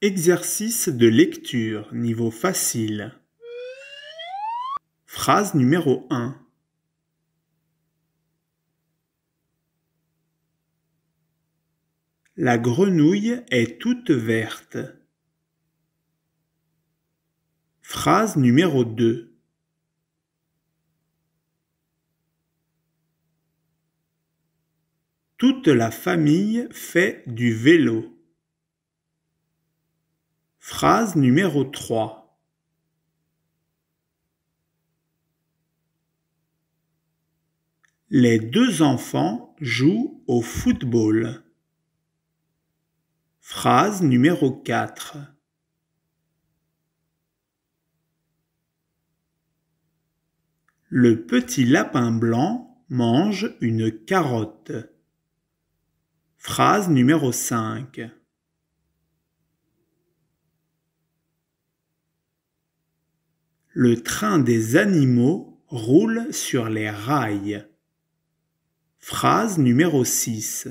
Exercice de lecture niveau facile. Phrase numéro un. La grenouille est toute verte. Phrase numéro deux. Toute la famille fait du vélo. Phrase numéro trois. Les deux enfants jouent au football. Phrase numéro quatre. Le petit lapin blanc mange une carotte. Phrase numéro cinq. Le train des animaux roule sur les rails. Phrase numéro six.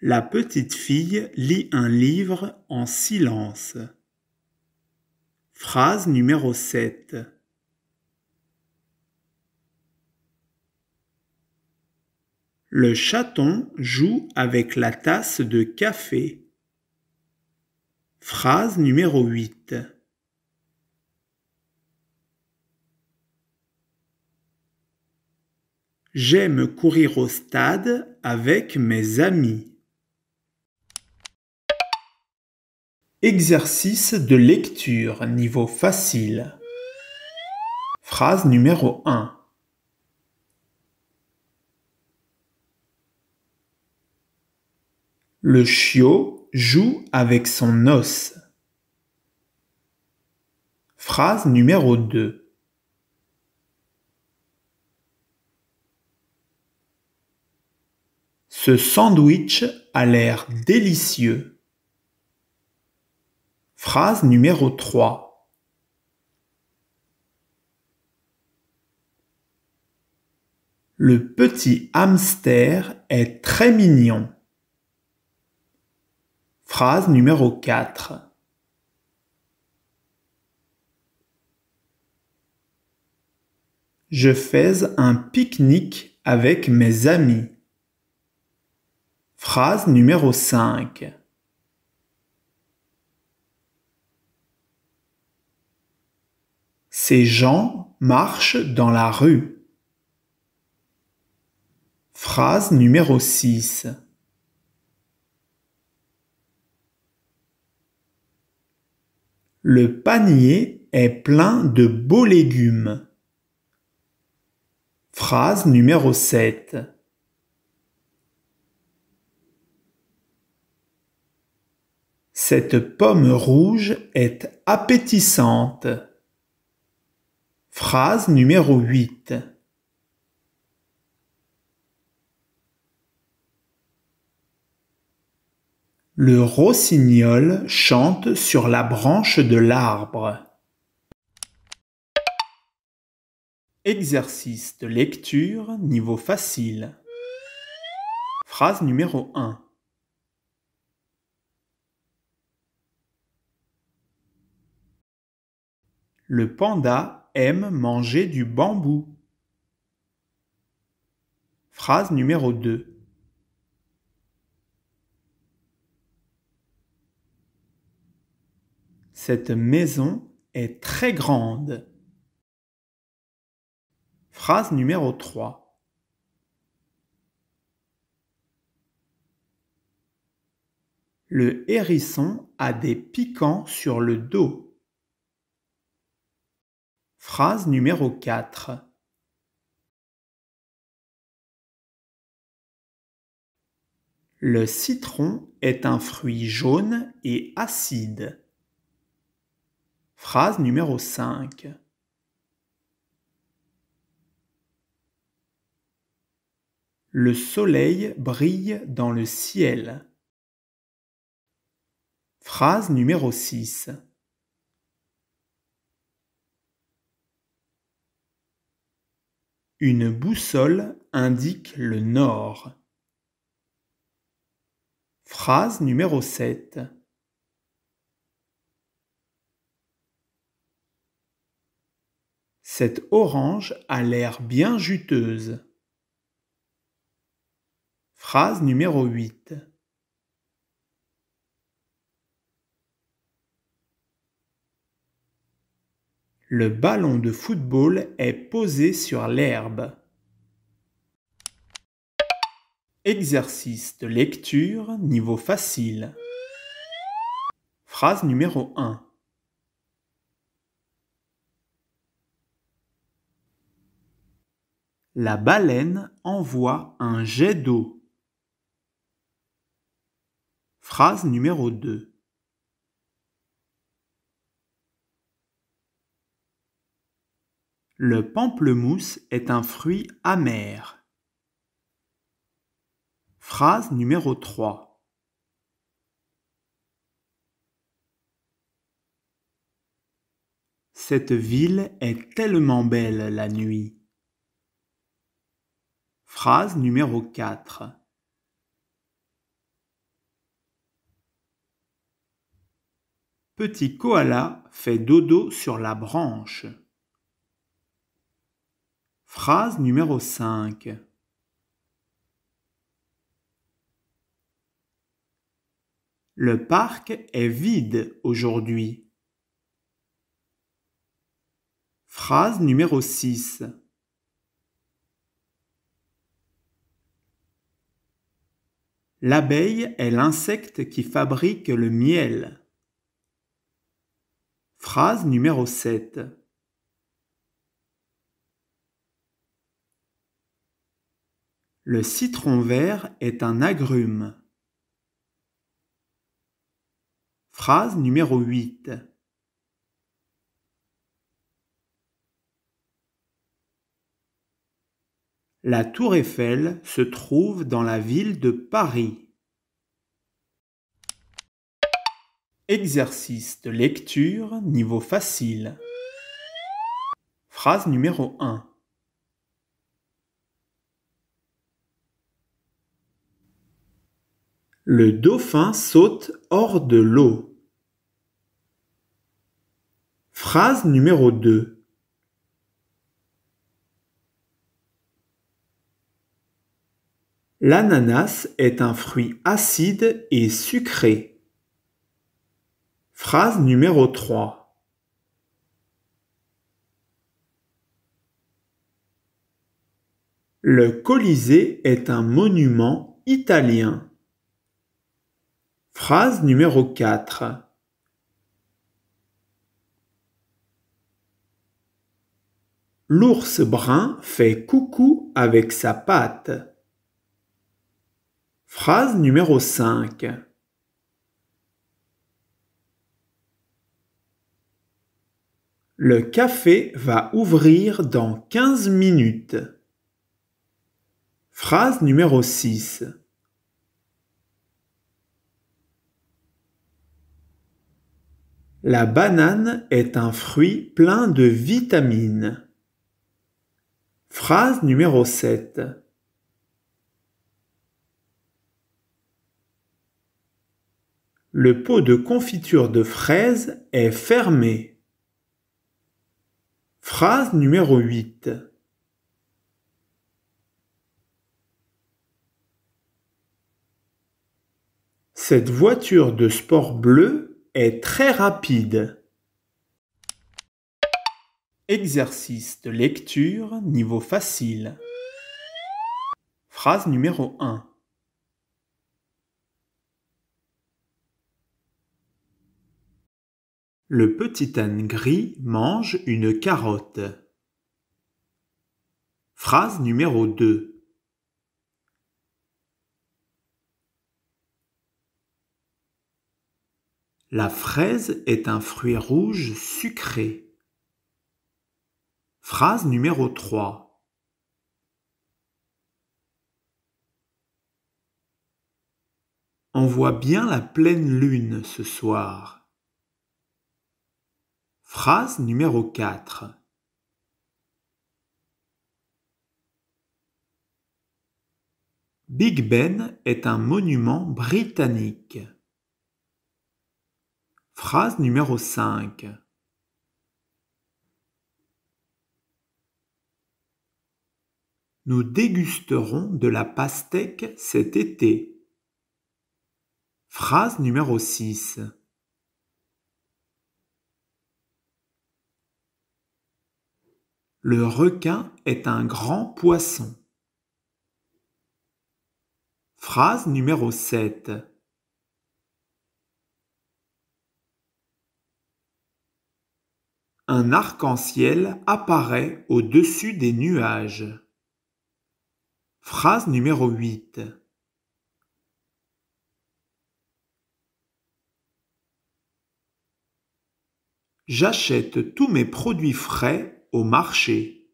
La petite fille lit un livre en silence. Phrase numéro sept. Le chaton joue avec la tasse de café. Phrase numéro huit. J'aime courir au stade avec mes amis. Exercice de lecture niveau facile. Phrase numéro un. Le chiot joue avec son os. Phrase numéro deux. Ce sandwich a l'air délicieux. Phrase numéro trois. Le petit hamster est très mignon. Phrase numéro quatre. Je fais un pique-nique avec mes amis. Phrase numéro cinq. Ces gens marchent dans la rue. Phrase numéro six. Le panier est plein de beaux légumes. Phrase numéro sept. Cette pomme rouge est appétissante. Phrase numéro huit. Le rossignol chante sur la branche de l'arbre. Exercice de lecture niveau facile. Phrase numéro un. Le panda aime manger du bambou. Phrase numéro deux. Cette maison est très grande. Phrase numéro trois. Le hérisson a des piquants sur le dos. Phrase numéro quatre. Le citron est un fruit jaune et acide. Phrase numéro cinq. Le soleil brille dans le ciel. Phrase numéro six. Une boussole indique le nord. Phrase numéro 7. Cette orange a l'air bien juteuse. Phrase numéro 8. Le ballon de football est posé sur l'herbe. Exercice de lecture niveau facile. Phrase numéro 1. La baleine envoie un jet d'eau. Phrase numéro 2. Le pamplemousse est un fruit amer. Phrase numéro 3. Cette ville est tellement belle la nuit. Phrase numéro 4. Petit koala fait dodo sur la branche. Phrase numéro 5. Le parc est vide aujourd'hui. Phrase numéro 6. L'abeille est l'insecte qui fabrique le miel. Phrase numéro 7. Le citron vert est un agrume. Phrase numéro 8. La tour Eiffel se trouve dans la ville de Paris. Exercice de lecture niveau facile. Phrase numéro 1. Le dauphin saute hors de l'eau. Phrase numéro 2. L'ananas est un fruit acide et sucré. Phrase numéro 3. Le Colisée est un monument italien. Phrase numéro 4. L'ours brun fait coucou avec sa patte. Phrase numéro 5. Le café va ouvrir dans 15 minutes. Phrase numéro 6. La banane est un fruit plein de vitamines. Phrase numéro 7. Le pot de confiture de fraises est fermé. Phrase numéro 8. Cette voiture de sport bleue est très rapide. Exercice de lecture niveau facile. Phrase numéro 1. Le petit âne gris mange une carotte. Phrase numéro 2. La fraise est un fruit rouge sucré. Phrase numéro 3. On voit bien la pleine lune ce soir. Phrase numéro 4. Big Ben est un monument britannique. Phrase numéro 5. Nous dégusterons de la pastèque cet été. Phrase numéro 6. Le requin est un grand poisson. Phrase numéro 7. Un arc-en-ciel apparaît au-dessus des nuages. Phrase numéro 8. J'achète tous mes produits frais au marché.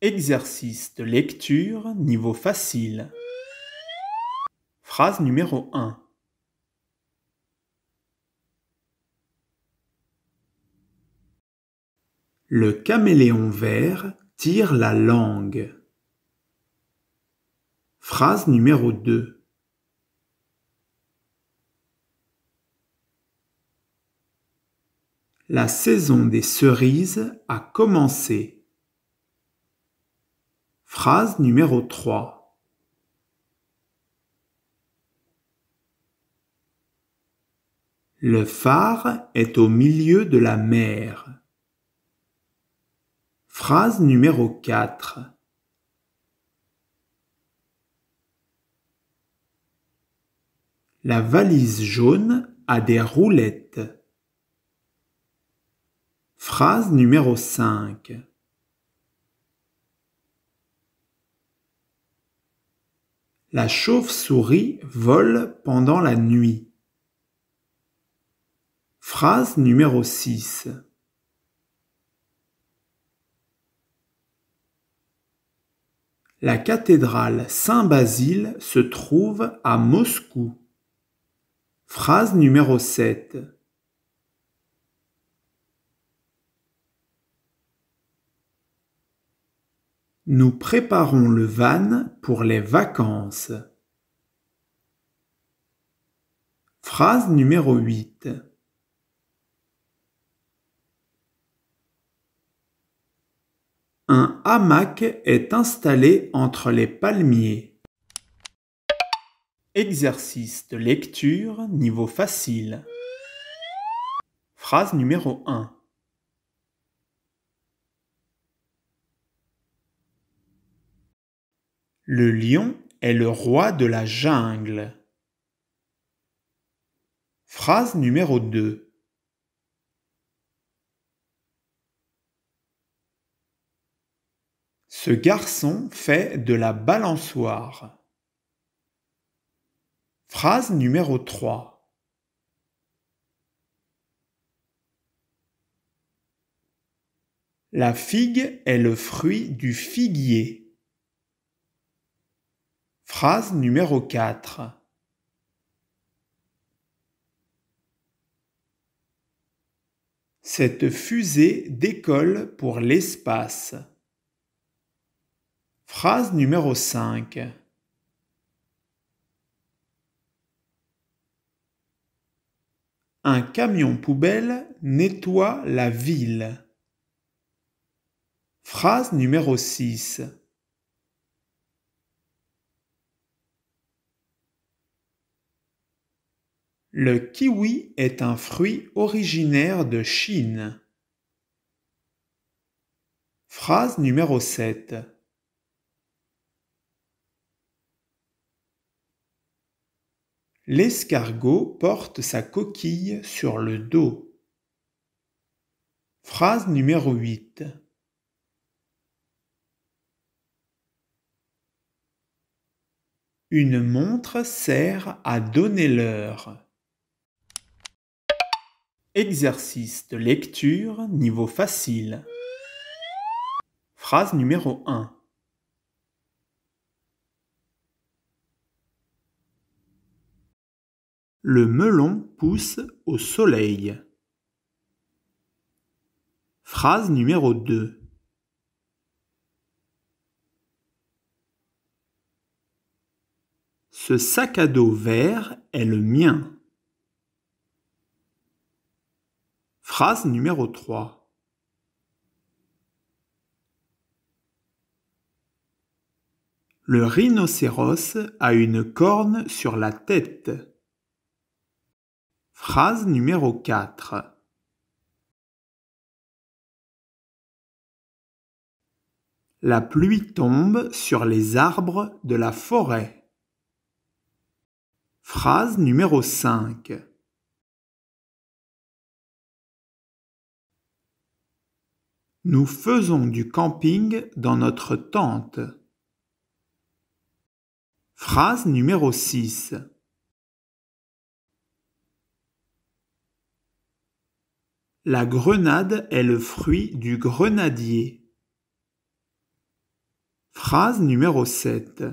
Exercice de lecture niveau facile. Phrase numéro 1. Le caméléon vert tire la langue. Phrase numéro 2. La saison des cerises a commencé. Phrase numéro 3. Le phare est au milieu de la mer. Phrase numéro 4. La valise jaune a des roulettes. Phrase numéro 5. La chauve-souris vole pendant la nuit. Phrase numéro 6. La cathédrale Saint-Basile se trouve à Moscou. Phrase numéro 7. Nous préparons le van pour les vacances. Phrase numéro 8. Un hamac est installé entre les palmiers. Exercice de lecture niveau facile. Phrase numéro 1. Le lion est le roi de la jungle. Phrase numéro 2. Ce garçon fait de la balançoire. Phrase numéro 3. La figue est le fruit du figuier. Phrase numéro 4. Cette fusée décolle pour l'espace. Phrase numéro 5. Un camion poubelle nettoie la ville. Phrase numéro 6. Le kiwi est un fruit originaire de Chine. Phrase numéro 7. L'escargot porte sa coquille sur le dos. Phrase numéro 8. Une montre sert à donner l'heure. Exercice de lecture niveau facile. Phrase numéro 1. Le melon pousse au soleil. Phrase numéro 2. Ce sac à dos vert est le mien. Phrase numéro 3. Le rhinocéros a une corne sur la tête. Phrase numéro 4. La pluie tombe sur les arbres de la forêt. Phrase numéro 5. Nous faisons du camping dans notre tente. Phrase numéro 6. La grenade est le fruit du grenadier. Phrase numéro 7.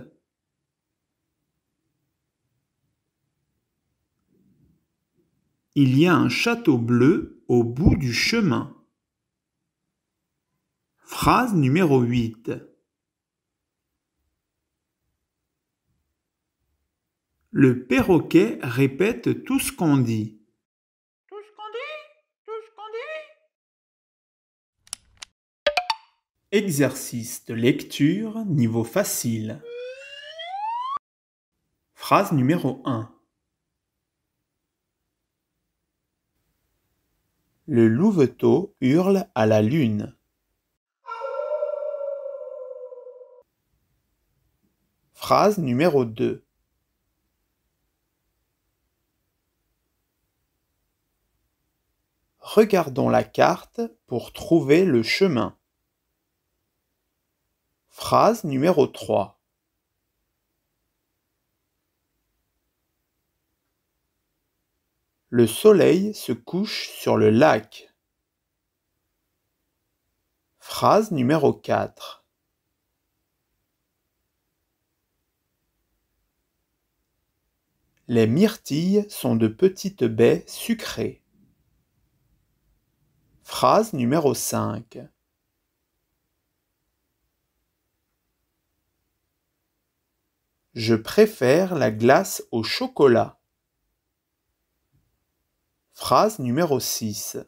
Il y a un château bleu au bout du chemin. Phrase numéro 8. Le perroquet répète tout ce qu'on dit. Tout ce qu'on dit? Tout ce qu'on dit? Exercice de lecture niveau facile. Phrase numéro 1. Le louveteau hurle à la lune. Phrase numéro 2. Regardons la carte pour trouver le chemin. Phrase numéro 3. Le soleil se couche sur le lac. Phrase numéro 4. Les myrtilles sont de petites baies sucrées. Phrase numéro 5. Je préfère la glace au chocolat. Phrase numéro 6.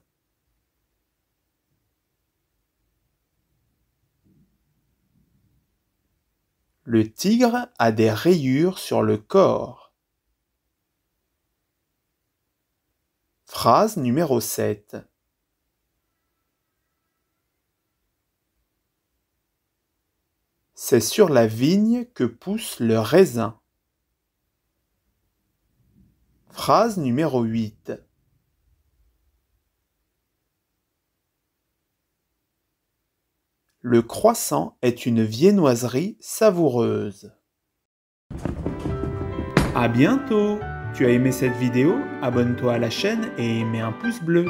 Le tigre a des rayures sur le corps. Phrase numéro 7. C'est sur la vigne que pousse le raisin. Phrase numéro 8. Le croissant est une viennoiserie savoureuse. À bientôt Tu as aimé cette vidéo? Abonne-toi à la chaîne et mets un pouce bleu.